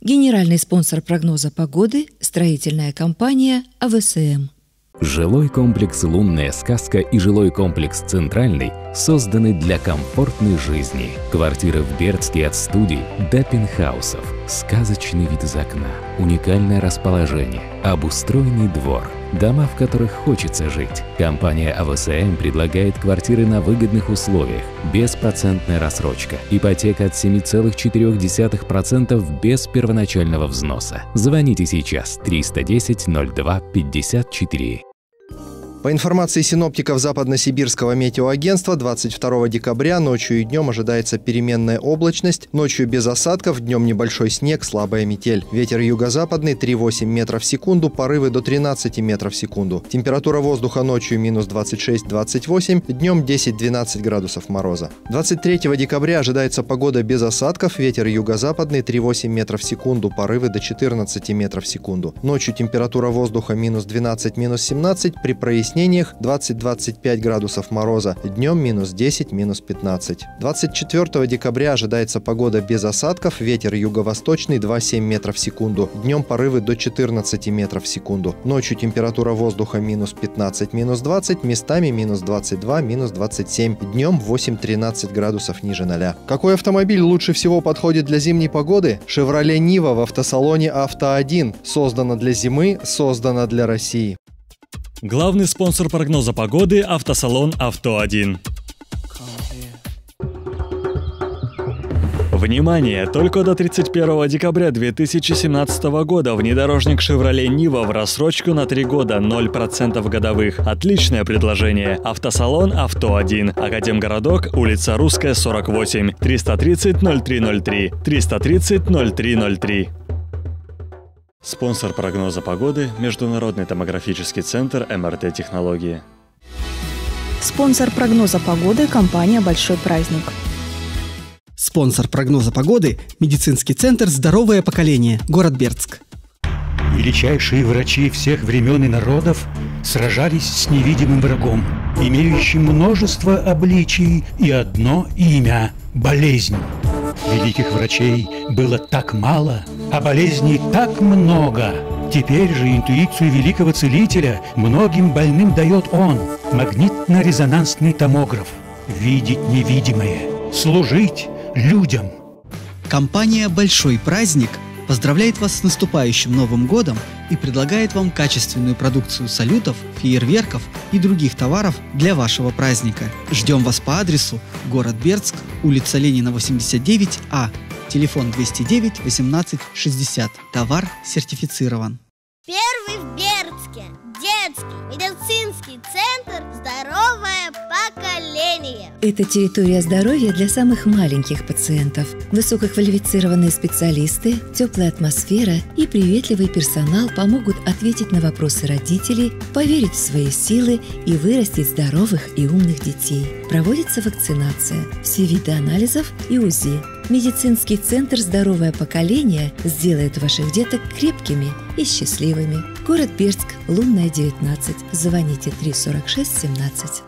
Генеральный спонсор прогноза погоды – строительная компания АВСМ. Жилой комплекс «Лунная сказка» и жилой комплекс «Центральный» созданы для комфортной жизни. Квартиры в Бердске от студий до пентхаусов. Сказочный вид из окна. Уникальное расположение. Обустроенный двор. Дома, в которых хочется жить. Компания АВСМ предлагает квартиры на выгодных условиях. Беспроцентная рассрочка. Ипотека от 7,4% без первоначального взноса. Звоните сейчас 310 02 54. По информации синоптиков Западно-Сибирского метеоагентства, 22 декабря ночью и днем ожидается переменная облачность, ночью без осадков, днем небольшой снег, слабая метель. Ветер юго-западный 3,8 метров в секунду, порывы до 13 метров в секунду. Температура воздуха ночью минус 26-28, днем 10-12 градусов мороза. 23 декабря ожидается погода без осадков, ветер юго-западный 3,8 метров в секунду, порывы до 14 метров в секунду. Ночью температура воздуха минус 12-17, при прояснении прояснениях 20-25 градусов мороза, днем минус 10, минус 15. 24 декабря ожидается погода без осадков, ветер юго-восточный 2,7 метров в секунду, днем порывы до 14 метров в секунду. Ночью температура воздуха минус 15, минус 20, местами минус 22, минус 27, днем 8-13 градусов ниже 0. Какой автомобиль лучше всего подходит для зимней погоды? Chevrolet Niva в автосалоне «Авто-1». Создана для зимы, создана для России. Главный спонсор прогноза погоды – автосалон «Авто-1». Внимание! Только до 31 декабря 2017 года внедорожник Chevrolet Niva в рассрочку на 3 года 0% годовых. Отличное предложение. Автосалон «Авто-1». Академгородок, улица Русская, 48. 330 0303. 330 0303. Спонсор прогноза погоды – Международный томографический центр МРТ-технологии. Спонсор прогноза погоды – компания «Большой праздник». Спонсор прогноза погоды – медицинский центр «Здоровое поколение», город Бердск. Величайшие врачи всех времен и народов сражались с невидимым врагом, имеющим множество обличий и одно имя – болезнь. Великих врачей было так мало, а болезней так много. Теперь же интуицию великого целителя многим больным дает он, магнитно-резонансный томограф. Видеть невидимое, служить людям. Компания «Большой праздник» поздравляет вас с наступающим Новым годом и предлагает вам качественную продукцию салютов, фейерверков и других товаров для вашего праздника. Ждем вас по адресу город Бердск, улица Ленина, 89А, телефон 209 18 60. Товар сертифицирован. Детский медицинский центр «Здоровое поколение». Это территория здоровья для самых маленьких пациентов. Высококвалифицированные специалисты, теплая атмосфера и приветливый персонал помогут ответить на вопросы родителей, поверить в свои силы и вырастить здоровых и умных детей. Проводится вакцинация, все виды анализов и УЗИ. Медицинский центр «Здоровое поколение» сделает ваших деток крепкими и счастливыми. Город Бердск, Лунная, 19. Звоните 346 17.